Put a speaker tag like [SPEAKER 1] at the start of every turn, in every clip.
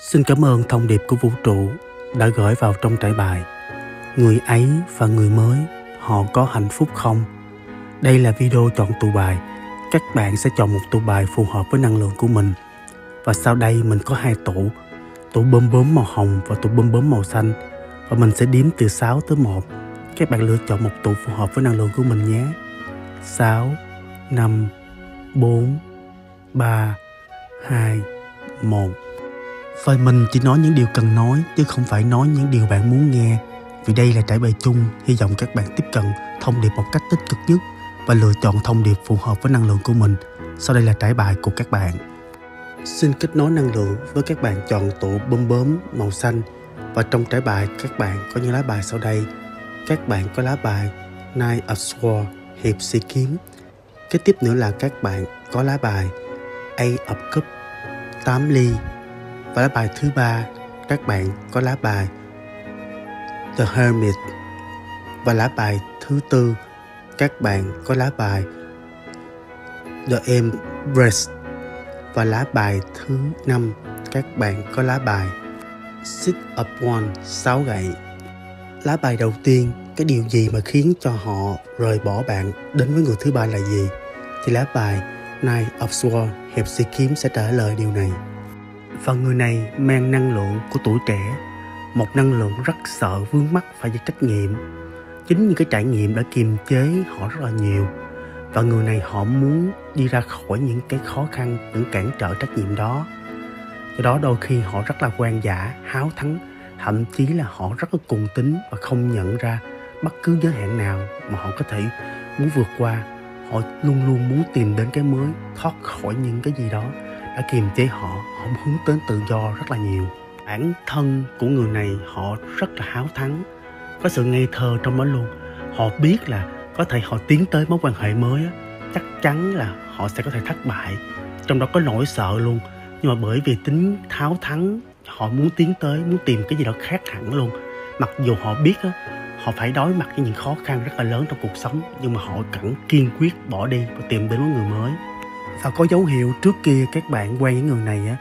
[SPEAKER 1] Xin cảm ơn thông điệp của vũ trụ đã gửi vào trong trải bài. Người ấy và người mới, họ có hạnh phúc không? Đây là video chọn tụ bài. Các bạn sẽ chọn một tụ bài phù hợp với năng lượng của mình. Và sau đây mình có hai tủ, tủ bơm bướm màu hồng và tủ bơm bướm màu xanh. Và mình sẽ đếm từ 6 tới 1. Các bạn lựa chọn một tủ phù hợp với năng lượng của mình nhé. 6, 5, 4, 3, 2, 1 và mình chỉ nói những điều cần nói, chứ không phải nói những điều bạn muốn nghe. Vì đây là trải bài chung, hy vọng các bạn tiếp cận thông điệp một cách tích cực nhất và lựa chọn thông điệp phù hợp với năng lượng của mình. Sau đây là trải bài của các bạn. Xin kết nối năng lượng với các bạn chọn tổ bơm bướm màu xanh. Và trong trải bài, các bạn có những lá bài sau đây. Các bạn có lá bài Nine of Swords hiệp sĩ kiếm kế tiếp nữa là các bạn có lá bài A of Cup 8 ly và lá bài thứ ba, các bạn có lá bài The Hermit. Và lá bài thứ tư, các bạn có lá bài The Empress. Và lá bài thứ năm, các bạn có lá bài Six of One sáu gậy. Lá bài đầu tiên, cái điều gì mà khiến cho họ rời bỏ bạn đến với người thứ ba là gì? Thì lá bài Nine of Swords, hiệp sĩ kiếm sẽ trả lời điều này và người này mang năng lượng của tuổi trẻ. Một năng lượng rất sợ vướng mắc phải chịu trách nhiệm. Chính những cái trải nghiệm đã kiềm chế họ rất là nhiều. Và người này họ muốn đi ra khỏi những cái khó khăn, những cản trở trách nhiệm đó. Do đó đôi khi họ rất là quan giả háo thắng. Thậm chí là họ rất là cùng tính và không nhận ra bất cứ giới hạn nào mà họ có thể muốn vượt qua. Họ luôn luôn muốn tìm đến cái mới, thoát khỏi những cái gì đó đã kiềm chế họ họ hướng đến tự do rất là nhiều. Bản thân của người này, họ rất là háo thắng. Có sự ngây thơ trong đó luôn. Họ biết là có thể họ tiến tới mối quan hệ mới chắc chắn là họ sẽ có thể thất bại. Trong đó có nỗi sợ luôn. Nhưng mà bởi vì tính tháo thắng, họ muốn tiến tới, muốn tìm cái gì đó khác hẳn luôn. Mặc dù họ biết á, họ phải đối mặt với những khó khăn rất là lớn trong cuộc sống, nhưng mà họ vẫn kiên quyết bỏ đi và tìm đến một người mới và có dấu hiệu trước kia các bạn quen với người này á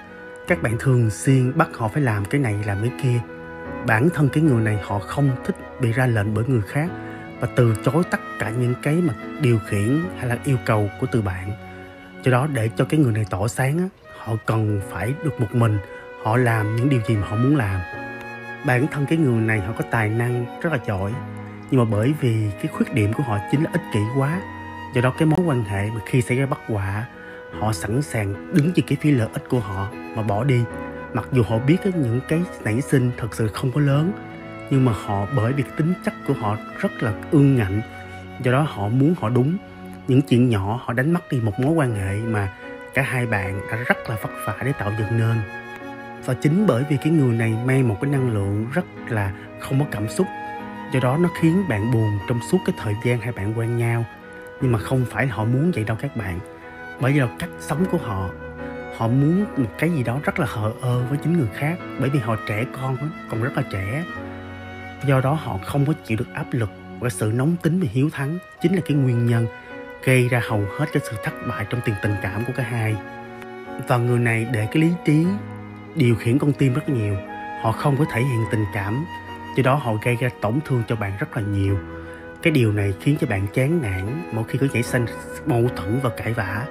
[SPEAKER 1] các bạn thường xuyên bắt họ phải làm cái này làm cái kia. Bản thân cái người này họ không thích bị ra lệnh bởi người khác và từ chối tất cả những cái mà điều khiển hay là yêu cầu của từ bạn. Do đó để cho cái người này tỏ sáng á, họ cần phải được một mình họ làm những điều gì mà họ muốn làm. Bản thân cái người này họ có tài năng rất là giỏi nhưng mà bởi vì cái khuyết điểm của họ chính là ích kỷ quá. Do đó cái mối quan hệ mà khi xảy ra bất quả họ sẵn sàng đứng về cái phía lợi ích của họ mà bỏ đi. Mặc dù họ biết những cái nảy sinh thật sự không có lớn, nhưng mà họ bởi vì tính chất của họ rất là ương ngạnh. Do đó họ muốn họ đúng. Những chuyện nhỏ họ đánh mất đi một mối quan hệ mà cả hai bạn đã rất là vất vả để tạo dựng nên. Và chính bởi vì cái người này mang một cái năng lượng rất là không có cảm xúc, do đó nó khiến bạn buồn trong suốt cái thời gian hai bạn quen nhau. Nhưng mà không phải họ muốn vậy đâu các bạn bởi vì là cách sống của họ họ muốn một cái gì đó rất là hờ ơ với chính người khác. Bởi vì họ trẻ con còn rất là trẻ. Do đó họ không có chịu được áp lực và sự nóng tính và hiếu thắng. Chính là cái nguyên nhân gây ra hầu hết cái sự thất bại trong tiền tình cảm của cả hai. Và người này để cái lý trí điều khiển con tim rất nhiều. Họ không có thể hiện tình cảm, do đó họ gây ra tổn thương cho bạn rất là nhiều. Cái điều này khiến cho bạn chán nản mỗi khi có nhảy sinh mâu thuẫn và cãi vã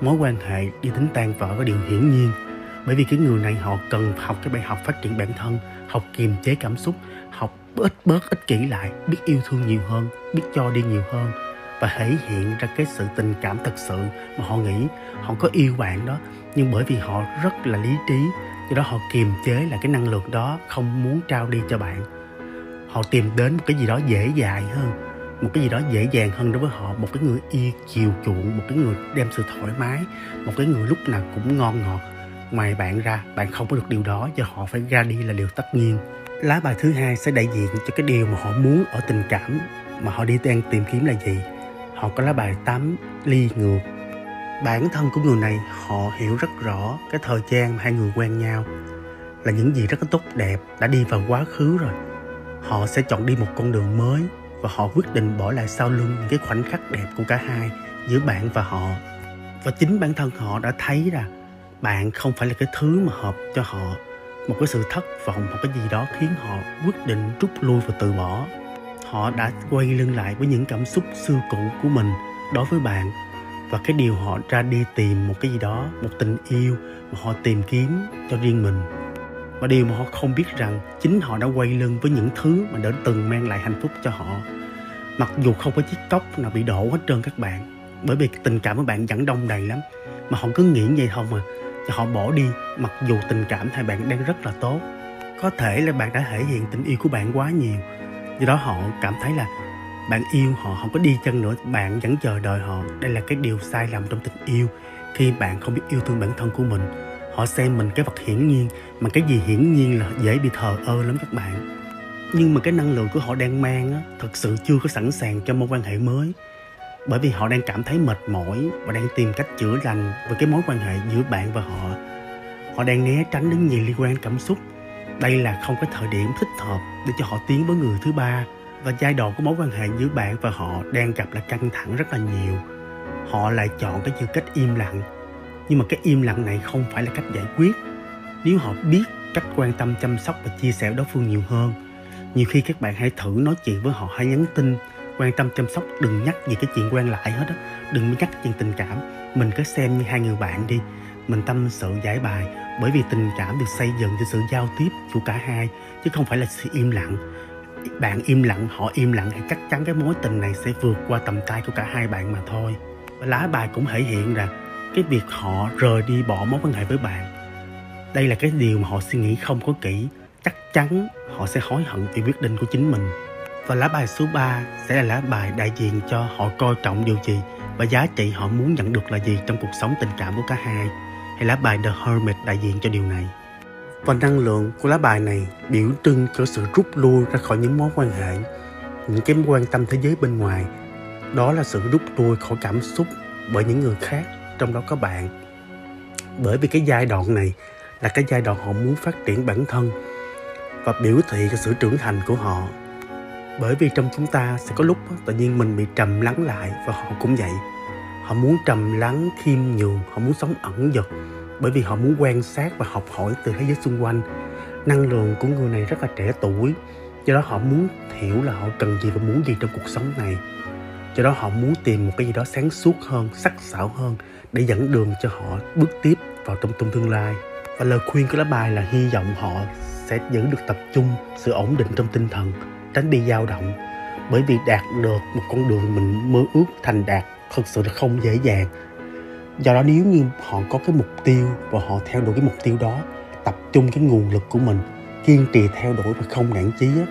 [SPEAKER 1] mối quan hệ đi tính tan vỡ là điều hiển nhiên. Bởi vì cái người này họ cần học cái bài học phát triển bản thân, học kiềm chế cảm xúc, học bớt bớt ích kỷ lại, biết yêu thương nhiều hơn, biết cho đi nhiều hơn và thể hiện ra cái sự tình cảm thật sự mà họ nghĩ họ có yêu bạn đó. Nhưng bởi vì họ rất là lý trí, do đó họ kiềm chế là cái năng lượng đó, không muốn trao đi cho bạn. Họ tìm đến một cái gì đó dễ dàng hơn một cái gì đó dễ dàng hơn đối với họ. Một cái người yêu chiều chuộng, một cái người đem sự thoải mái, một cái người lúc nào cũng ngon ngọt. Ngoài bạn ra, bạn không có được điều đó, do họ phải ra đi là điều tất nhiên. Lá bài thứ hai sẽ đại diện cho cái điều mà họ muốn ở tình cảm, mà họ đi đang tìm kiếm là gì. Họ có lá bài 8 ly ngược. Bản thân của người này, họ hiểu rất rõ cái thời gian mà hai người quen nhau là những gì rất tốt đẹp, đã đi vào quá khứ rồi. Họ sẽ chọn đi một con đường mới và họ quyết định bỏ lại sau lưng những cái khoảnh khắc đẹp của cả hai, giữa bạn và họ. Và chính bản thân họ đã thấy là bạn không phải là cái thứ mà hợp cho họ. Một cái sự thất vọng, một cái gì đó khiến họ quyết định rút lui và từ bỏ. Họ đã quay lưng lại với những cảm xúc xưa cũ của mình đối với bạn. Và cái điều họ ra đi tìm một cái gì đó, một tình yêu mà họ tìm kiếm cho riêng mình và điều mà họ không biết rằng chính họ đã quay lưng với những thứ mà đã từng mang lại hạnh phúc cho họ. Mặc dù không có chiếc cốc nào bị đổ hết trơn các bạn, bởi vì tình cảm của bạn vẫn đông đầy lắm, mà họ cứ nghĩ vậy không à cho họ bỏ đi mặc dù tình cảm hai bạn đang rất là tốt. Có thể là bạn đã thể hiện tình yêu của bạn quá nhiều, do đó họ cảm thấy là bạn yêu họ, không có đi chân nữa, bạn vẫn chờ đợi họ. Đây là cái điều sai lầm trong tình yêu, khi bạn không biết yêu thương bản thân của mình họ xem mình cái vật hiển nhiên mà cái gì hiển nhiên là dễ bị thờ ơ lắm các bạn. Nhưng mà cái năng lượng của họ đang mang á, thật sự chưa có sẵn sàng cho mối quan hệ mới. Bởi vì họ đang cảm thấy mệt mỏi và đang tìm cách chữa lành về cái mối quan hệ giữa bạn và họ. Họ đang né tránh đến nhiều liên quan cảm xúc. Đây là không có thời điểm thích hợp để cho họ tiến với người thứ ba. Và giai đoạn của mối quan hệ giữa bạn và họ đang gặp là căng thẳng rất là nhiều. Họ lại chọn cái chữ cách im lặng nhưng mà cái im lặng này không phải là cách giải quyết. Nếu họ biết cách quan tâm, chăm sóc và chia sẻ đối phương nhiều hơn, nhiều khi các bạn hãy thử nói chuyện với họ, hãy nhắn tin. Quan tâm, chăm sóc, đừng nhắc gì cái chuyện quen lại hết á. Đừng nhắc chuyện tình cảm. Mình cứ xem như hai người bạn đi. Mình tâm sự giải bài, bởi vì tình cảm được xây dựng từ sự giao tiếp của cả hai, chứ không phải là sự im lặng. Bạn im lặng, họ im lặng thì chắc chắn cái mối tình này sẽ vượt qua tầm tay của cả hai bạn mà thôi. Lá bài cũng thể hiện rằng cái việc họ rời đi bỏ mối quan hệ với bạn, đây là cái điều mà họ suy nghĩ không có kỹ. Chắc chắn họ sẽ hối hận vì quyết định của chính mình. Và lá bài số 3 sẽ là lá bài đại diện cho họ coi trọng điều gì và giá trị họ muốn nhận được là gì trong cuộc sống tình cảm của cả hai. Hay lá bài The Hermit đại diện cho điều này. Và năng lượng của lá bài này biểu trưng cho sự rút lui ra khỏi những mối quan hệ, những cái quan tâm thế giới bên ngoài. Đó là sự rút lui khỏi cảm xúc bởi những người khác trong đó có bạn. Bởi vì cái giai đoạn này là cái giai đoạn họ muốn phát triển bản thân và biểu thị cái sự trưởng thành của họ. Bởi vì trong chúng ta sẽ có lúc tự nhiên mình bị trầm lắng lại và họ cũng vậy. Họ muốn trầm lắng, khiêm nhường, họ muốn sống ẩn dật bởi vì họ muốn quan sát và học hỏi từ thế giới xung quanh. Năng lượng của người này rất là trẻ tuổi, do đó họ muốn hiểu là họ cần gì và muốn gì trong cuộc sống này do đó họ muốn tìm một cái gì đó sáng suốt hơn sắc sảo hơn để dẫn đường cho họ bước tiếp vào trong trong tương lai. Và lời khuyên của lá bài là hy vọng họ sẽ giữ được tập trung sự ổn định trong tinh thần tránh bị dao động. Bởi vì đạt được một con đường mình mơ ước thành đạt thực sự là không dễ dàng. Do đó nếu như họ có cái mục tiêu và họ theo đuổi cái mục tiêu đó tập trung cái nguồn lực của mình kiên trì theo đuổi và không nản chí á,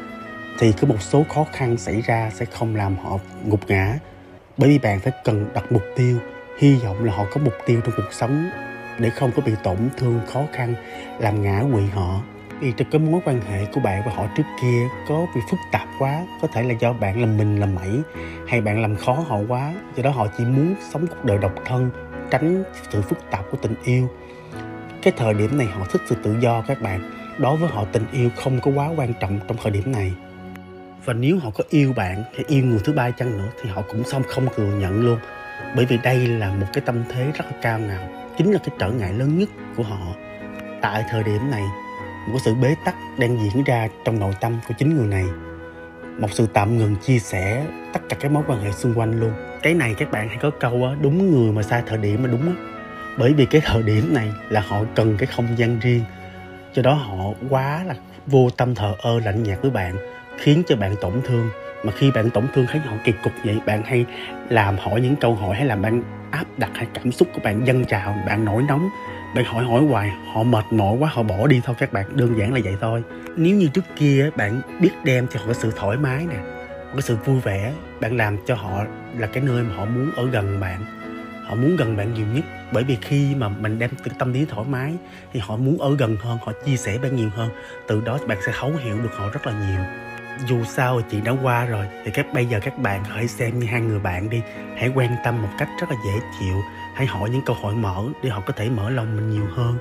[SPEAKER 1] thì có một số khó khăn xảy ra sẽ không làm họ ngục ngã. Bởi vì bạn phải cần đặt mục tiêu, hy vọng là họ có mục tiêu trong cuộc sống để không có bị tổn thương, khó khăn, làm ngã quỵ họ. Vì trong cái mối quan hệ của bạn và họ trước kia có bị phức tạp quá, có thể là do bạn làm mình làm mẩy hay bạn làm khó họ quá, do đó họ chỉ muốn sống cuộc đời độc thân, tránh sự phức tạp của tình yêu. Cái thời điểm này họ thích sự tự do các bạn. Đối với họ, tình yêu không có quá quan trọng trong thời điểm này và nếu họ có yêu bạn hay yêu người thứ ba chăng nữa thì họ cũng xong không thừa nhận luôn. Bởi vì đây là một cái tâm thế rất là cao ngạo. Chính là cái trở ngại lớn nhất của họ. Tại thời điểm này, một cái sự bế tắc đang diễn ra trong nội tâm của chính người này. Một sự tạm ngừng chia sẻ tất cả các mối quan hệ xung quanh luôn. Cái này các bạn hay có câu á, đúng người mà sai thời điểm mà đúng á. Bởi vì cái thời điểm này là họ cần cái không gian riêng. Cho đó họ quá là vô tâm thờ ơ, lạnh nhạt với bạn khiến cho bạn tổn thương. Mà khi bạn tổn thương thấy họ kỳ cục vậy, bạn hay làm hỏi những câu hỏi hay làm bạn áp đặt hay cảm xúc của bạn, dâng trào, bạn nổi nóng. Bạn hỏi hỏi hoài, họ mệt mỏi quá, họ bỏ đi thôi các bạn, đơn giản là vậy thôi. Nếu như trước kia bạn biết đem cho họ sự thoải mái nè cái sự vui vẻ, bạn làm cho họ là cái nơi mà họ muốn ở gần bạn. Họ muốn gần bạn nhiều nhất, bởi vì khi mà mình đem tâm lý thoải mái thì họ muốn ở gần hơn, họ chia sẻ bạn nhiều hơn, từ đó bạn sẽ thấu hiểu được họ rất là nhiều dù sao chuyện đã qua rồi. Thì các, bây giờ các bạn hãy xem như hai người bạn đi. Hãy quan tâm một cách rất là dễ chịu. Hãy hỏi những câu hỏi mở để họ có thể mở lòng mình nhiều hơn.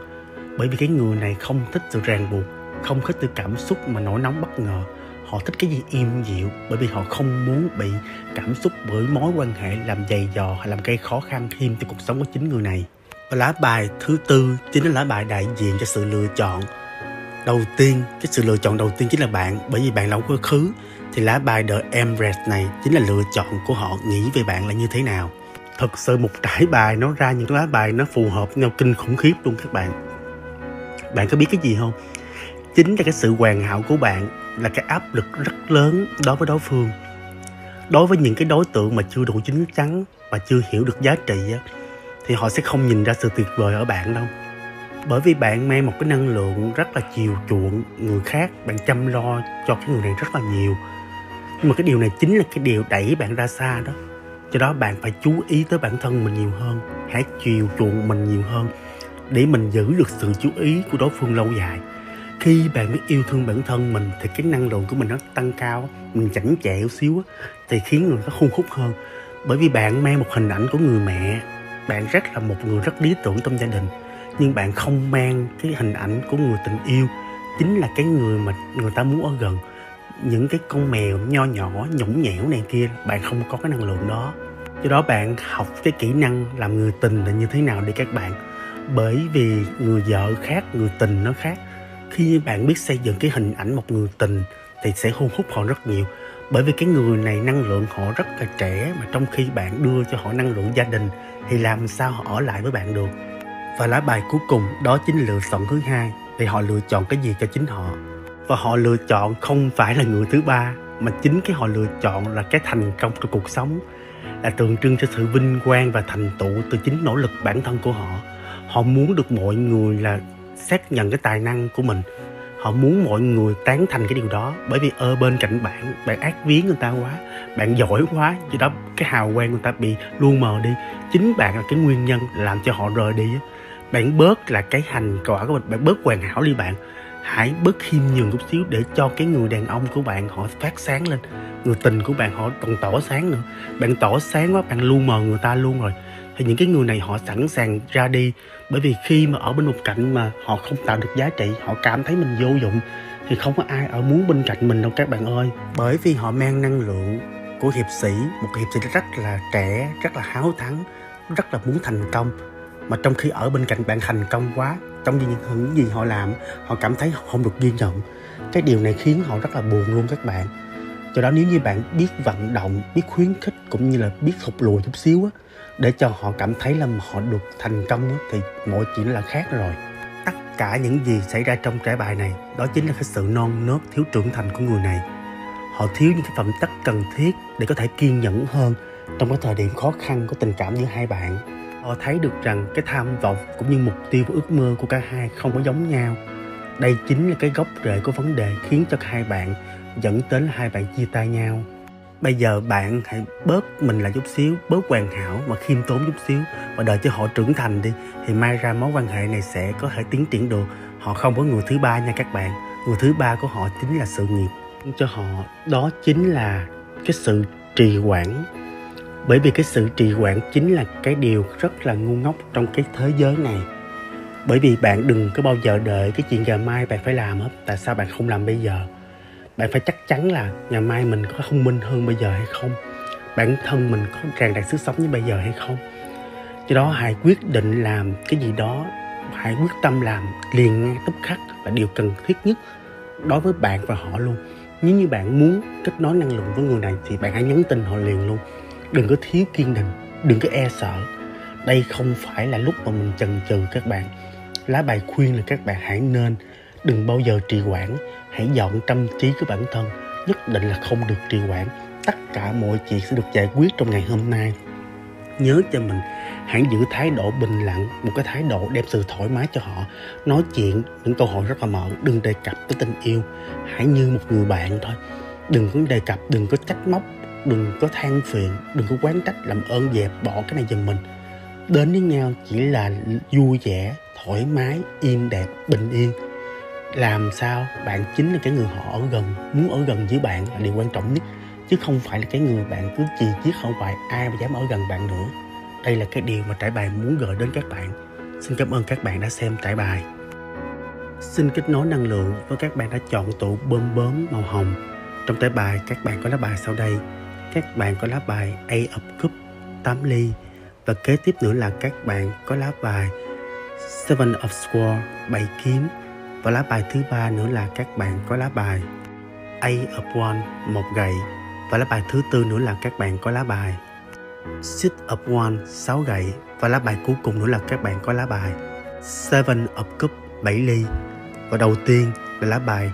[SPEAKER 1] Bởi vì cái người này không thích sự ràng buộc, không thích sự cảm xúc mà nổi nóng bất ngờ. Họ thích cái gì im dịu, bởi vì họ không muốn bị cảm xúc bởi mối quan hệ làm dày dò hay làm gây khó khăn thêm cho cuộc sống của chính người này. Và lá bài thứ tư chính là lá bài đại diện cho sự lựa chọn đầu tiên, cái sự lựa chọn đầu tiên chính là bạn, bởi vì bạn là quá khứ, thì lá bài The Empress này chính là lựa chọn của họ nghĩ về bạn là như thế nào. Thật sự một trải bài nó ra những lá bài nó phù hợp nhau kinh khủng khiếp luôn các bạn. Bạn có biết cái gì không? Chính là cái sự hoàn hảo của bạn là cái áp lực rất lớn đối với đối phương. Đối với những cái đối tượng mà chưa đủ chín chắn và chưa hiểu được giá trị thì họ sẽ không nhìn ra sự tuyệt vời ở bạn đâu bởi vì bạn mang một cái năng lượng rất là chiều chuộng, người khác bạn chăm lo cho cái người này rất là nhiều. Nhưng mà cái điều này chính là cái điều đẩy bạn ra xa đó. Cho đó bạn phải chú ý tới bản thân mình nhiều hơn, hãy chiều chuộng mình nhiều hơn để mình giữ được sự chú ý của đối phương lâu dài. Khi bạn biết yêu thương bản thân mình thì cái năng lượng của mình nó tăng cao, mình chảnh chẹo xíu thì khiến người ta khôn hút hơn. Bởi vì bạn mang một hình ảnh của người mẹ, bạn rất là một người rất lý tưởng trong gia đình nhưng bạn không mang cái hình ảnh của người tình yêu, chính là cái người mà người ta muốn ở gần. Những cái con mèo nho nhỏ nhũng nhẽo này kia, bạn không có cái năng lượng đó. Do đó bạn học cái kỹ năng làm người tình là như thế nào đi các bạn. Bởi vì người vợ khác, người tình nó khác. Khi bạn biết xây dựng cái hình ảnh một người tình thì sẽ hôn hút họ rất nhiều. Bởi vì cái người này năng lượng họ rất là trẻ mà trong khi bạn đưa cho họ năng lượng gia đình thì làm sao họ ở lại với bạn được? Và lá bài cuối cùng đó chính là lựa chọn thứ hai thì họ lựa chọn cái gì cho chính họ. Và họ lựa chọn không phải là người thứ ba, mà chính cái họ lựa chọn là cái thành công trong cuộc sống, là tượng trưng cho sự vinh quang và thành tựu từ chính nỗ lực bản thân của họ. Họ muốn được mọi người là xác nhận cái tài năng của mình. Họ muốn mọi người tán thành cái điều đó, bởi vì ở bên cạnh bạn bạn ác viếng người ta quá, bạn giỏi quá do đó, cái hào quang người ta bị lu mờ đi. Chính bạn là cái nguyên nhân làm cho họ rời đi bạn bớt là cái hành quả của mình, bạn bớt hoàn hảo đi bạn. Hãy bớt khiêm nhường chút xíu để cho cái người đàn ông của bạn họ phát sáng lên. Người tình của bạn họ còn tỏ sáng nữa. Bạn tỏ sáng quá, bạn lu mờ người ta luôn rồi. Thì những cái người này họ sẵn sàng ra đi. Bởi vì khi mà ở bên một cạnh mà họ không tạo được giá trị, họ cảm thấy mình vô dụng, thì không có ai ở muốn bên cạnh mình đâu các bạn ơi. Bởi vì họ mang năng lượng của hiệp sĩ, một hiệp sĩ rất là trẻ, rất là háo thắng, rất là muốn thành công mà trong khi ở bên cạnh bạn thành công quá trong những gì họ làm họ cảm thấy không được ghi nhận. Cái điều này khiến họ rất là buồn luôn các bạn. Do đó nếu như bạn biết vận động biết khuyến khích cũng như là biết thụt lùi chút xíu á để cho họ cảm thấy là họ được thành công á, thì mọi chuyện là khác rồi. Tất cả những gì xảy ra trong trải bài này đó chính là cái sự non nớt thiếu trưởng thành của người này. Họ thiếu những cái phẩm chất cần thiết để có thể kiên nhẫn hơn trong cái thời điểm khó khăn của tình cảm giữa hai bạn họ thấy được rằng cái tham vọng cũng như mục tiêu và ước mơ của cả hai không có giống nhau. Đây chính là cái gốc rễ của vấn đề khiến cho hai bạn dẫn đến hai bạn chia tay nhau. Bây giờ bạn hãy bớt mình lại chút xíu, bớt hoàn hảo và khiêm tốn chút xíu và đợi cho họ trưởng thành đi. Thì mai ra mối quan hệ này sẽ có thể tiến triển được. Họ không có người thứ ba nha các bạn. Người thứ ba của họ chính là sự nghiệp. Cho họ, đó chính là cái sự trì hoãn bởi vì cái sự trì hoãn chính là cái điều rất là ngu ngốc trong cái thế giới này. Bởi vì bạn đừng có bao giờ đợi cái chuyện ngày mai bạn phải làm hết. Tại sao bạn không làm bây giờ? Bạn phải chắc chắn là ngày mai mình có thông minh hơn bây giờ hay không? Bản thân mình có tràn đầy sức sống như bây giờ hay không? Do đó hãy quyết định làm cái gì đó, hãy quyết tâm làm liền ngay tức khắc là điều cần thiết nhất đối với bạn và họ luôn. Nếu như bạn muốn kết nối năng lượng với người này thì bạn hãy nhắn tin họ liền luôn đừng có thiếu kiên định, đừng có e sợ. Đây không phải là lúc mà mình chần chừ các bạn. Lá bài khuyên là các bạn hãy nên, đừng bao giờ trì hoãn, hãy dọn tâm trí của bản thân, nhất định là không được trì hoãn. Tất cả mọi chuyện sẽ được giải quyết trong ngày hôm nay. Nhớ cho mình, hãy giữ thái độ bình lặng, một cái thái độ đem sự thoải mái cho họ. Nói chuyện những câu hỏi rất là mở, đừng đề cập tới tình yêu. Hãy như một người bạn thôi. Đừng có đề cập, đừng có trách móc đừng có than phiền, đừng có quán trách làm ơn dẹp bỏ cái này giùm mình. Đến với nhau chỉ là vui vẻ, thoải mái, yên đẹp, bình yên. Làm sao bạn chính là cái người họ ở gần, muốn ở gần với bạn là điều quan trọng nhất, chứ không phải là cái người bạn cứ chì chiết không hoài ai mà dám ở gần bạn nữa. Đây là cái điều mà trải bài muốn gửi đến các bạn. Xin cảm ơn các bạn đã xem trải bài. Xin kết nối năng lượng với các bạn đã chọn tụ bơm bướm màu hồng. Trong trải bài, các bạn có lá bài sau đây các bạn có lá bài A of Cup 8 ly. Và kế tiếp nữa là các bạn có lá bài Seven of Swords 7 kiếm. Và lá bài thứ ba nữa là các bạn có lá bài A of One, một gậy. Và lá bài thứ tư nữa là các bạn có lá bài Six of One 6 gậy. Và lá bài cuối cùng nữa là các bạn có lá bài Seven of Cup 7 ly. Và đầu tiên là lá bài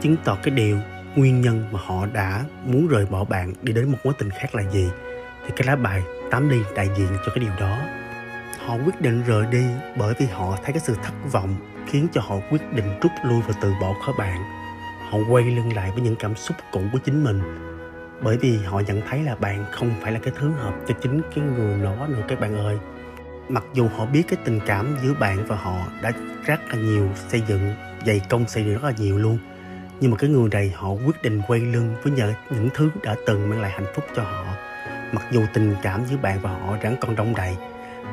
[SPEAKER 1] chứng tỏ cái điều nguyên nhân mà họ đã muốn rời bỏ bạn đi đến một mối tình khác là gì? Thì cái lá bài 8 đi đại diện cho cái điều đó. Họ quyết định rời đi bởi vì họ thấy cái sự thất vọng khiến cho họ quyết định rút lui và từ bỏ khỏi bạn. Họ quay lưng lại với những cảm xúc cũ của chính mình, bởi vì họ nhận thấy là bạn không phải là cái thứ hợp cho chính cái người đó nữa các bạn ơi. Mặc dù họ biết cái tình cảm giữa bạn và họ đã rất là nhiều xây dựng, dày công xây dựng rất là nhiều luôn nhưng mà cái người này họ quyết định quay lưng với nhờ những thứ đã từng mang lại hạnh phúc cho họ. Mặc dù tình cảm giữa bạn và họ vẫn còn đông đầy,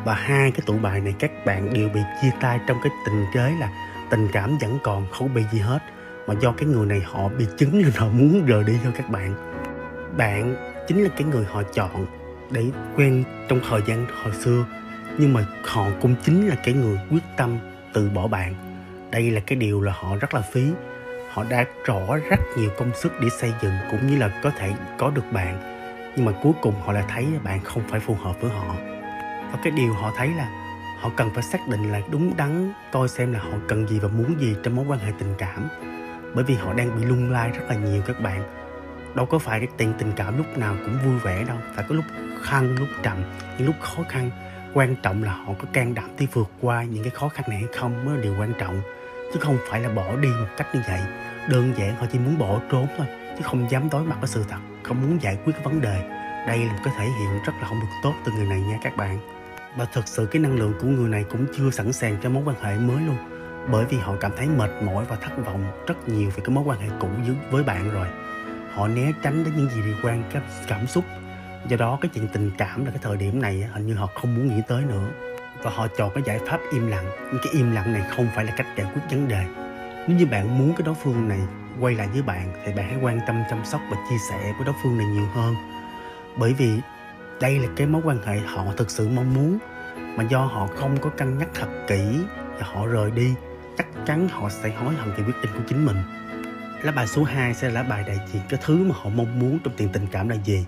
[SPEAKER 1] và hai cái tụ bài này các bạn đều bị chia tay trong cái tình thế là tình cảm vẫn còn không bị gì hết, mà do cái người này họ bị chứng nên họ muốn rời đi thôi các bạn. Bạn chính là cái người họ chọn để quen trong thời gian hồi xưa, nhưng mà họ cũng chính là cái người quyết tâm từ bỏ bạn. Đây là cái điều là họ rất là phí họ đã trỏ rất nhiều công sức để xây dựng cũng như là có thể có được bạn. Nhưng mà cuối cùng họ lại thấy bạn không phải phù hợp với họ. Và cái điều họ thấy là họ cần phải xác định là đúng đắn, coi xem là họ cần gì và muốn gì trong mối quan hệ tình cảm. Bởi vì họ đang bị lung lay rất là nhiều các bạn. Đâu có phải cái tiền tình cảm lúc nào cũng vui vẻ đâu. Phải có lúc khăn lúc trầm, những lúc khó khăn. Quan trọng là họ có can đảm để vượt qua những cái khó khăn này hay không mới là điều quan trọng. Chứ không phải là bỏ đi một cách như vậy đơn giản họ chỉ muốn bỏ trốn thôi, chứ không dám đối mặt với sự thật, không muốn giải quyết cái vấn đề. Đây là một cái thể hiện rất là không được tốt từ người này nha các bạn. Và thực sự cái năng lượng của người này cũng chưa sẵn sàng cho mối quan hệ mới luôn, bởi vì họ cảm thấy mệt mỏi và thất vọng rất nhiều về cái mối quan hệ cũ với bạn rồi. Họ né tránh đến những gì liên quan các cảm xúc. Do đó cái chuyện tình cảm là cái thời điểm này hình như họ không muốn nghĩ tới nữa. Và họ chọn cái giải pháp im lặng, nhưng cái im lặng này không phải là cách giải quyết vấn đề nếu như bạn muốn cái đối phương này quay lại với bạn, thì bạn hãy quan tâm, chăm sóc và chia sẻ với đối phương này nhiều hơn. Bởi vì đây là cái mối quan hệ họ thực sự mong muốn, mà do họ không có cân nhắc thật kỹ và họ rời đi, chắc chắn họ sẽ hối hận về quyết định của chính mình. Lá bài số 2 sẽ là lá bài đại diện cái thứ mà họ mong muốn trong tiền tình cảm là gì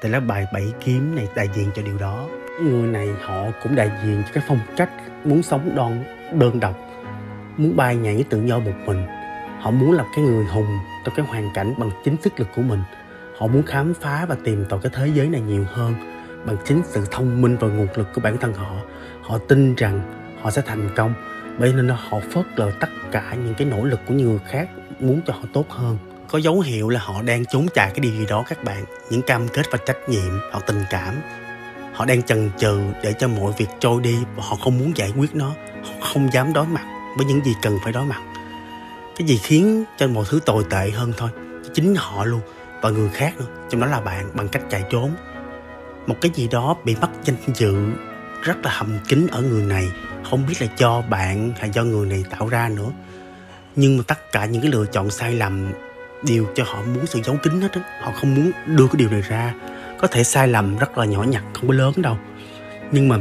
[SPEAKER 1] thì lá bài bảy kiếm này đại diện cho điều đó. Người này họ cũng đại diện cho cái phong cách muốn sống đơn đơn độc muốn bay nhảy tự do một mình. Họ muốn làm cái người hùng trong cái hoàn cảnh bằng chính sức lực của mình. Họ muốn khám phá và tìm tòi cái thế giới này nhiều hơn bằng chính sự thông minh và nguồn lực của bản thân họ. Họ tin rằng họ sẽ thành công bởi nên họ phớt lờ tất cả những cái nỗ lực của những người khác muốn cho họ tốt hơn. Có dấu hiệu là họ đang trốn chạy cái điều gì đó các bạn, những cam kết và trách nhiệm hoặc tình cảm. Họ đang chần chừ để cho mọi việc trôi đi và họ không muốn giải quyết nó. Họ không dám đối mặt với những gì cần phải đối mặt. Cái gì khiến cho mọi thứ tồi tệ hơn thôi chính họ luôn và người khác nữa, trong đó là bạn, bằng cách chạy trốn. Một cái gì đó bị mất danh dự, rất là hầm kín ở người này, không biết là do bạn hay do người này tạo ra nữa. Nhưng mà tất cả những cái lựa chọn sai lầm đều cho họ muốn sự giấu kín hết á. Họ không muốn đưa cái điều này ra. Có thể sai lầm rất là nhỏ nhặt, không có lớn đâu. Nhưng mà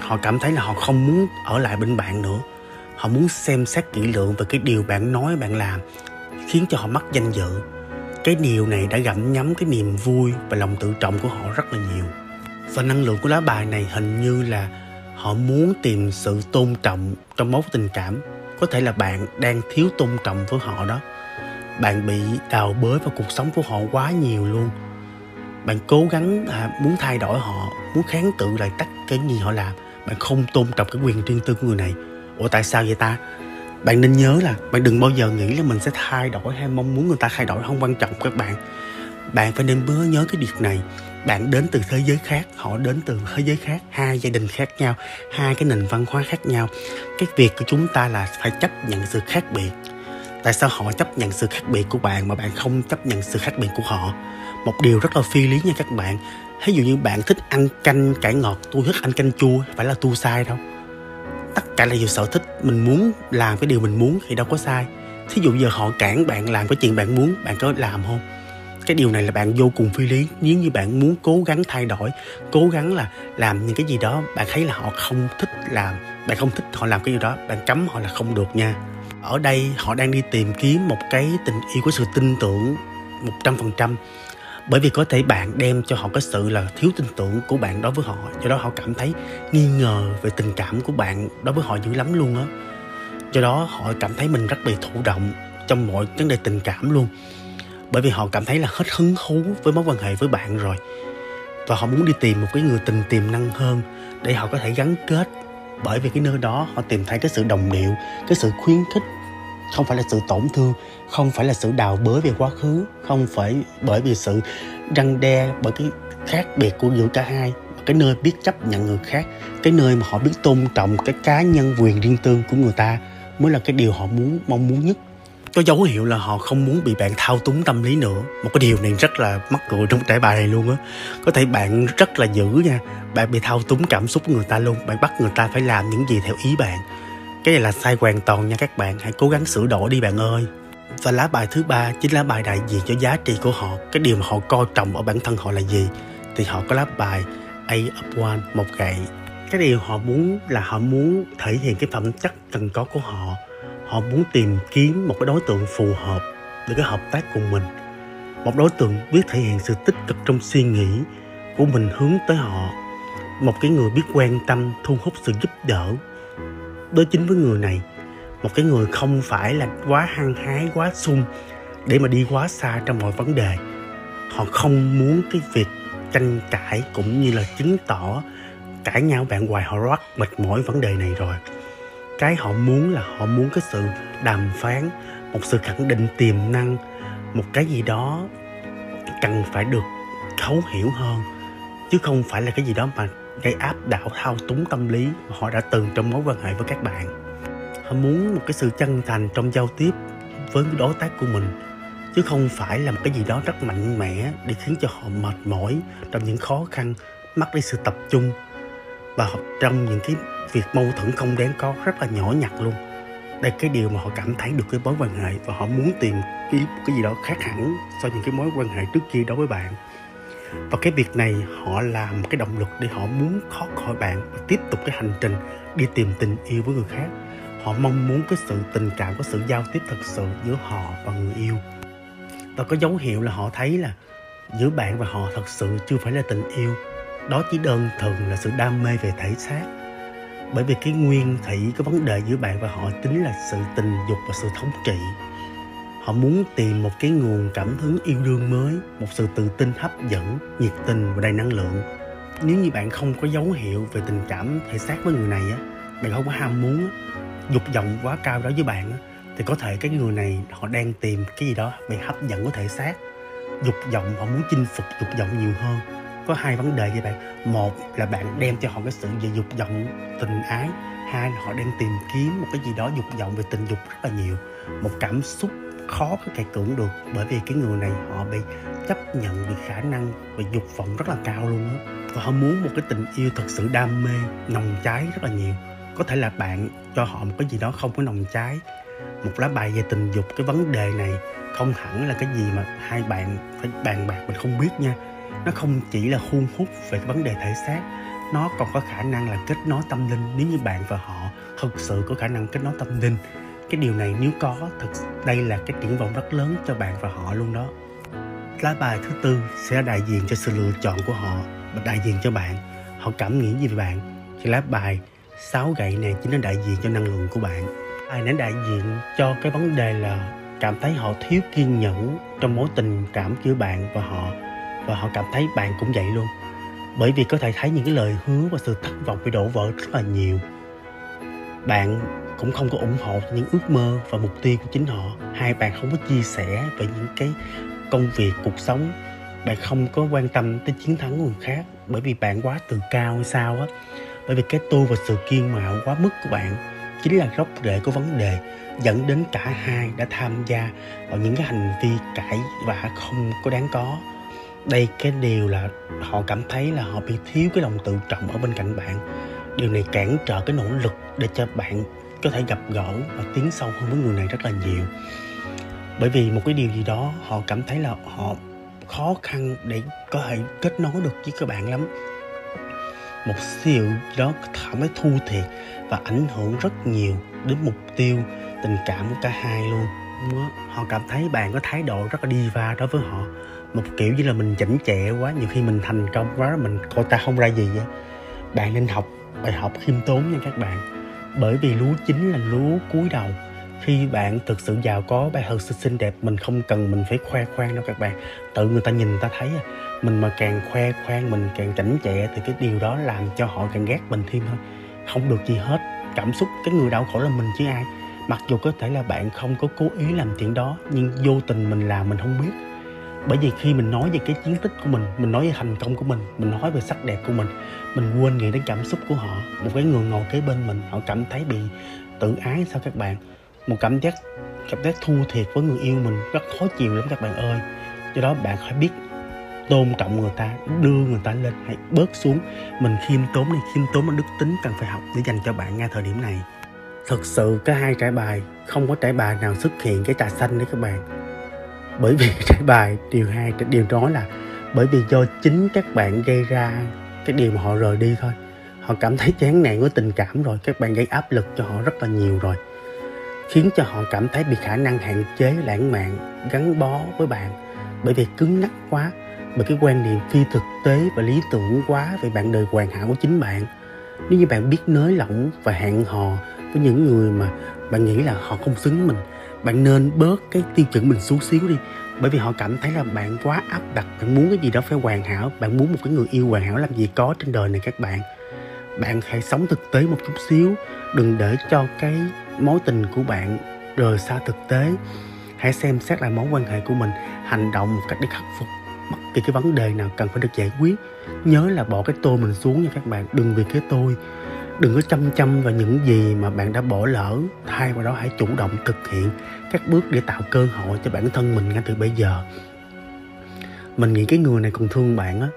[SPEAKER 1] họ cảm thấy là họ không muốn ở lại bên bạn nữa họ muốn xem xét kỹ lưỡng về cái điều bạn nói bạn làm khiến cho họ mất danh dự. Cái điều này đã gặm nhấm cái niềm vui và lòng tự trọng của họ rất là nhiều. Và năng lượng của lá bài này hình như là họ muốn tìm sự tôn trọng trong mối tình cảm. Có thể là bạn đang thiếu tôn trọng với họ đó. Bạn bị đào bới vào cuộc sống của họ quá nhiều luôn. Bạn cố gắng à, muốn thay đổi họ muốn kháng cự lại tất cái gì họ làm. Bạn không tôn trọng cái quyền riêng tư của người này ủa, tại sao vậy ta? Bạn nên nhớ là bạn đừng bao giờ nghĩ là mình sẽ thay đổi hay mong muốn người ta thay đổi. Không quan trọng các bạn. Bạn phải nên nhớ nhớ cái điều này. Bạn đến từ thế giới khác, họ đến từ thế giới khác, hai gia đình khác nhau, hai cái nền văn hóa khác nhau. Cái việc của chúng ta là phải chấp nhận sự khác biệt. Tại sao họ chấp nhận sự khác biệt của bạn mà bạn không chấp nhận sự khác biệt của họ? Một điều rất là phi lý nha các bạn. Ví dụ như bạn thích ăn canh cải ngọt, tôi thích ăn canh chua, phải là tôi sai đâu cả là dù sở thích mình muốn làm cái điều mình muốn thì đâu có sai. Thí dụ giờ họ cản bạn làm cái chuyện bạn muốn, bạn có làm không? Cái điều này là bạn vô cùng phi lý. Nếu như bạn muốn cố gắng thay đổi, cố gắng là làm những cái gì đó bạn thấy là họ không thích làm, bạn không thích họ làm cái gì đó, bạn cấm họ là không được nha. Ở đây họ đang đi tìm kiếm một cái tình yêu của sự tin tưởng một trăm phần trăm bởi vì có thể bạn đem cho họ cái sự là thiếu tin tưởng của bạn đối với họ, do đó họ cảm thấy nghi ngờ về tình cảm của bạn đối với họ dữ lắm luôn á. Do đó họ cảm thấy mình rất bị thụ động trong mọi vấn đề tình cảm luôn. Bởi vì họ cảm thấy là hết hứng thú với mối quan hệ với bạn rồi. Và họ muốn đi tìm một cái người tình tiềm năng hơn để họ có thể gắn kết. Bởi vì cái nơi đó họ tìm thấy cái sự đồng điệu, cái sự khuyến khích không phải là sự tổn thương, không phải là sự đào bới về quá khứ, không phải bởi vì sự răng đe, bởi cái khác biệt của giữa cả hai. Cái nơi biết chấp nhận người khác, cái nơi mà họ biết tôn trọng cái cá nhân quyền riêng tư của người ta mới là cái điều họ muốn, mong muốn nhất. Có dấu hiệu là họ không muốn bị bạn thao túng tâm lý nữa. Một cái điều này rất là mắc cười trong trải bài này luôn á. Có thể bạn rất là dữ nha, bạn bị thao túng cảm xúc của người ta luôn, bạn bắt người ta phải làm những gì theo ý bạn cái này là sai hoàn toàn nha các bạn. Hãy cố gắng sửa đổi đi bạn ơi. Và lá bài thứ ba chính là bài đại diện cho giá trị của họ. Cái điều mà họ coi trọng ở bản thân họ là gì? Thì họ có lá bài A up one, một gậy. Cái điều họ muốn là họ muốn thể hiện cái phẩm chất cần có của họ. Họ muốn tìm kiếm một cái đối tượng phù hợp để cái hợp tác cùng mình. Một đối tượng biết thể hiện sự tích cực trong suy nghĩ của mình hướng tới họ. Một cái người biết quan tâm, thu hút sự giúp đỡ đối chính với người này. Một cái người không phải là quá hăng hái, quá sung để mà đi quá xa trong mọi vấn đề. Họ không muốn cái việc tranh cãi cũng như là chứng tỏ cãi nhau bạn hoài, họ rất mệt mỏi vấn đề này rồi. Cái họ muốn là họ muốn cái sự đàm phán, một sự khẳng định tiềm năng, một cái gì đó cần phải được thấu hiểu hơn, chứ không phải là cái gì đó mà gây áp đảo thao túng tâm lý mà họ đã từng trong mối quan hệ với các bạn. Họ muốn một cái sự chân thành trong giao tiếp với đối tác của mình chứ không phải là một cái gì đó rất mạnh mẽ để khiến cho họ mệt mỏi trong những khó khăn mất đi sự tập trung. Và họ trong những cái việc mâu thuẫn không đáng có rất là nhỏ nhặt luôn. Đây cái điều mà họ cảm thấy được cái mối quan hệ và họ muốn tìm cái, cái gì đó khác hẳn so với những cái mối quan hệ trước kia đối với bạn và cái việc này họ làm một cái động lực để họ muốn thoát khỏi bạn và tiếp tục cái hành trình đi tìm tình yêu với người khác. Họ mong muốn cái sự tình cảm, có sự giao tiếp thật sự giữa họ và người yêu. Và có dấu hiệu là họ thấy là giữa bạn và họ thật sự chưa phải là tình yêu. Đó chỉ đơn thuần là sự đam mê về thể xác. Bởi vì cái nguyên thủy, cái vấn đề giữa bạn và họ chính là sự tình dục và sự thống trị họ muốn tìm một cái nguồn cảm hứng yêu đương mới, một sự tự tin hấp dẫn, nhiệt tình và đầy năng lượng. Nếu như bạn không có dấu hiệu về tình cảm thể xác với người này á, bạn không có ham muốn á, dục vọng quá cao đó với bạn á, thì có thể cái người này họ đang tìm cái gì đó bị hấp dẫn của thể xác. Dục vọng, họ muốn chinh phục dục vọng nhiều hơn. Có hai vấn đề vậy bạn. Một là bạn đem cho họ cái sự về dục vọng, tình ái. Hai là họ đang tìm kiếm một cái gì đó dục vọng về tình dục rất là nhiều. Một cảm xúc khó có thể tưởng được bởi vì cái người này họ bị chấp nhận về khả năng về dục vọng rất là cao luôn á. Và họ muốn một cái tình yêu thật sự đam mê, nồng cháy rất là nhiều. Có thể là bạn cho họ một cái gì đó không có nồng cháy, một lá bài về tình dục, cái vấn đề này không hẳn là cái gì mà hai bạn phải bàn bạc, mình không biết nha. Nó không chỉ là khuôn hút về cái vấn đề thể xác, nó còn có khả năng là kết nối tâm linh. Nếu như bạn và họ thực sự có khả năng kết nối tâm linh cái điều này nếu có, thực đây là cái triển vọng rất lớn cho bạn và họ luôn đó. Lá bài thứ tư sẽ đại diện cho sự lựa chọn của họ và đại diện cho bạn. Họ cảm nghĩ gì về bạn? Thì lá bài sáu gậy này chính là đại diện cho năng lượng của bạn. Ai nó đại diện cho cái vấn đề là cảm thấy họ thiếu kiên nhẫn trong mối tình cảm giữa bạn và họ và họ cảm thấy bạn cũng vậy luôn. Bởi vì có thể thấy những cái lời hứa và sự thất vọng bị đổ vỡ rất là nhiều. Bạn cũng không có ủng hộ những ước mơ và mục tiêu của chính họ. Hai bạn không có chia sẻ về những cái công việc, cuộc sống. Bạn không có quan tâm tới chiến thắng của người khác bởi vì bạn quá tự cao hay sao á. Bởi vì cái tôi và sự kiên mạo quá mức của bạn chính là gốc rễ của vấn đề, dẫn đến cả hai đã tham gia vào những cái hành vi cãi vã không có đáng có. Đây cái điều là họ cảm thấy là họ bị thiếu cái lòng tự trọng ở bên cạnh bạn. Điều này cản trở cái nỗ lực để cho bạn có thể gặp gỡ và tiến sâu hơn với người này rất là nhiều. Bởi vì một cái điều gì đó họ cảm thấy là họ khó khăn để có thể kết nối được với các bạn lắm. Một sự đó cảm thấy thu thiệt và ảnh hưởng rất nhiều đến mục tiêu, tình cảm của cả hai luôn. Họ cảm thấy bạn có thái độ rất là đi va đối với họ. Một kiểu như là mình chỉnh chẹ quá, nhiều khi mình thành công quá, mình cô ta không ra gì á bạn nên học bài học khiêm tốn nha các bạn bởi vì lúa chính là lúa cúi đầu. Khi bạn thực sự giàu có bạn thật sự xinh đẹp mình không cần mình phải khoe khoang đâu các bạn. Tự người ta nhìn người ta thấy à mình mà càng khoe khoang, mình càng chảnh chẹ thì cái điều đó làm cho họ càng ghét mình thêm thôi không được gì hết, cảm xúc, cái người đau khổ là mình chứ ai. Mặc dù có thể là bạn không có cố ý làm chuyện đó, nhưng vô tình mình làm mình không biết bởi vì khi mình nói về cái chiến tích của mình mình nói về thành công của mình mình nói về sắc đẹp của mình mình quên nghĩ đến cảm xúc của họ. Một cái người ngồi kế bên mình, họ cảm thấy bị tự ái sao các bạn? Một cảm giác cảm giác thua thiệt với người yêu mình, rất khó chịu lắm các bạn ơi. Do đó bạn phải biết tôn trọng người ta, đưa người ta lên, hãy bớt xuống. Mình khiêm tốn đi, khiêm tốn là đức tính cần phải học để dành cho bạn ngay thời điểm này. Thực sự cái hai trải bài, không có trải bài nào xuất hiện cái trà xanh đấy các bạn bởi vì trải bài điều hai, cái điều đó là bởi vì do chính các bạn gây ra cái điều mà họ rời đi thôi. Họ cảm thấy chán nản với tình cảm rồi, các bạn gây áp lực cho họ rất là nhiều rồi, khiến cho họ cảm thấy bị khả năng hạn chế, lãng mạn, gắn bó với bạn. Bởi vì cứng nhắc quá, bởi cái quan niệm phi thực tế và lý tưởng quá về bạn đời hoàn hảo của chính bạn. Nếu như bạn biết nới lỏng và hẹn hò với những người mà bạn nghĩ là họ không xứng mình bạn nên bớt cái tiêu chuẩn mình xuống xíu đi. Bởi vì họ cảm thấy là bạn quá áp đặt, bạn muốn cái gì đó phải hoàn hảo, bạn muốn một cái người yêu hoàn hảo làm gì có trên đời này các bạn. Bạn hãy sống thực tế một chút xíu, đừng để cho cái mối tình của bạn rời xa thực tế. Hãy xem xét lại mối quan hệ của mình, hành động một cách để khắc phục bất kỳ cái vấn đề nào cần phải được giải quyết. Nhớ là bỏ cái tôi mình xuống nha các bạn, đừng vì cái tôi đừng có chăm chăm vào những gì mà bạn đã bỏ lỡ, thay vào đó hãy chủ động thực hiện các bước để tạo cơ hội cho bản thân mình ngay từ bây giờ. Mình nghĩ cái người này còn thương bạn á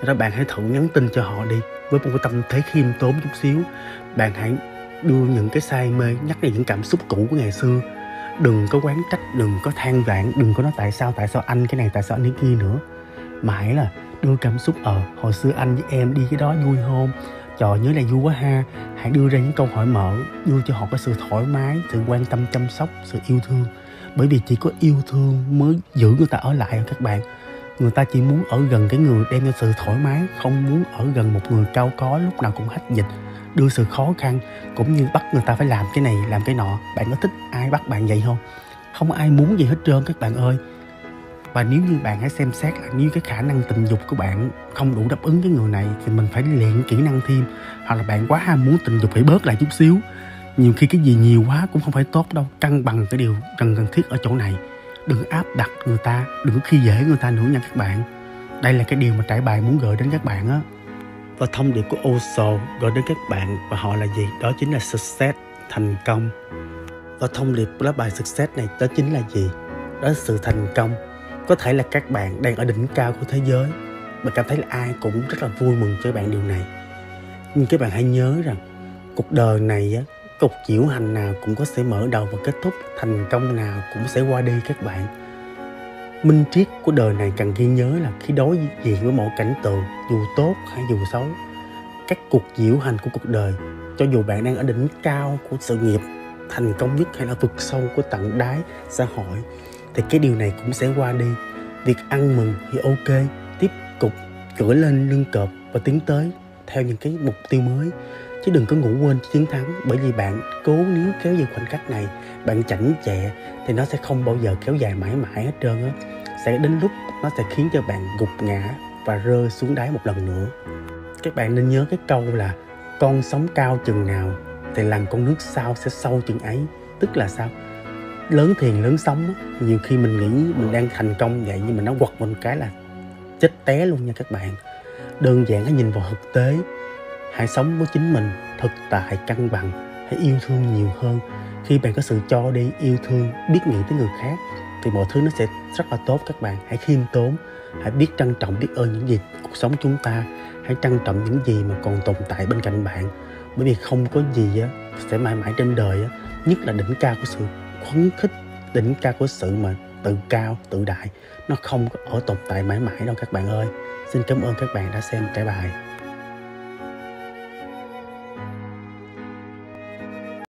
[SPEAKER 1] cho đó bạn hãy thử nhắn tin cho họ đi, với một cái tâm thế khiêm tốn chút xíu. Bạn hãy đưa những cái say mê, nhắc lại những cảm xúc cũ của ngày xưa. Đừng có quán trách, đừng có than vãn, đừng có nói tại sao tại sao anh cái này, tại sao anh cái kia nữa. Mà hãy là đưa cảm xúc ở hồi xưa anh với em đi cái đó vui không trời nhớ là vui quá ha. Hãy đưa ra những câu hỏi mở, đưa cho họ có sự thoải mái, sự quan tâm, chăm sóc, sự yêu thương. Bởi vì chỉ có yêu thương mới giữ người ta ở lại các bạn? Người ta chỉ muốn ở gần cái người đem cho sự thoải mái, không muốn ở gần một người cao có, lúc nào cũng hách dịch, đưa sự khó khăn, cũng như bắt người ta phải làm cái này, làm cái nọ. Bạn có thích ai bắt bạn vậy không? Không ai muốn gì hết trơn các bạn ơi và nếu như bạn hãy xem xét là nếu cái khả năng tình dục của bạn không đủ đáp ứng cái người này thì mình phải luyện kỹ năng thêm. Hoặc là bạn quá ham muốn tình dục phải bớt lại chút xíu. Nhiều khi cái gì nhiều quá cũng không phải tốt đâu. Cân bằng cái điều cần cần thiết ở chỗ này. Đừng áp đặt người ta, đừng có khi dễ người ta nữa nha các bạn. Đây là cái điều mà trải bài muốn gửi đến các bạn á. Và thông điệp của Oso gửi đến các bạn và họ là gì? Đó chính là success thành công. Và thông điệp của lá bài success này đó chính là gì? Đó là sự thành công có thể là các bạn đang ở đỉnh cao của thế giới và cảm thấy là ai cũng rất là vui mừng cho bạn điều này. Nhưng các bạn hãy nhớ rằng cuộc đời này á cục diễu hành nào cũng có sẽ mở đầu và kết thúc, thành công nào cũng sẽ qua đi các bạn. Minh triết của đời này cần ghi nhớ là khi đối diện với mọi cảnh tượng, dù tốt hay dù xấu, các cuộc diễu hành của cuộc đời, cho dù bạn đang ở đỉnh cao của sự nghiệp, thành công nhất hay là vực sâu của tận đáy xã hội thì cái điều này cũng sẽ qua đi. Việc ăn mừng thì ok, tiếp tục cưỡi lên lưng cọp và tiến tới theo những cái mục tiêu mới. Chứ đừng có ngủ quên chiến thắng, bởi vì bạn cố níu kéo dài khoảnh khắc này, bạn chảnh chẹ thì nó sẽ không bao giờ kéo dài mãi mãi hết trơn á. Sẽ đến lúc nó sẽ khiến cho bạn gục ngã và rơi xuống đáy một lần nữa. Các bạn nên nhớ cái câu là con sống cao chừng nào thì làm con nước sau sẽ sâu chừng ấy tức là sao? Lớn thiền, lớn sống nhiều khi mình nghĩ mình đang thành công vậy nhưng mà nó quật mình cái là chết té luôn nha các bạn. Đơn giản hãy nhìn vào thực tế, hãy sống với chính mình, thực tại, cân bằng, hãy yêu thương nhiều hơn. Khi bạn có sự cho đi, yêu thương, biết nghĩ tới người khác thì mọi thứ nó sẽ rất là tốt các bạn. Hãy khiêm tốn, hãy biết trân trọng, biết ơn những gì cuộc sống chúng ta. Hãy trân trọng những gì mà còn tồn tại bên cạnh bạn. Bởi vì không có gì á sẽ mãi mãi trên đời á, nhất là đỉnh cao của sự khuyến khích đỉnh cao của sự mà tự cao, tự đại. Nó không có ở tồn tại mãi mãi đâu các bạn ơi. Xin cảm ơn các bạn đã xem cái bài.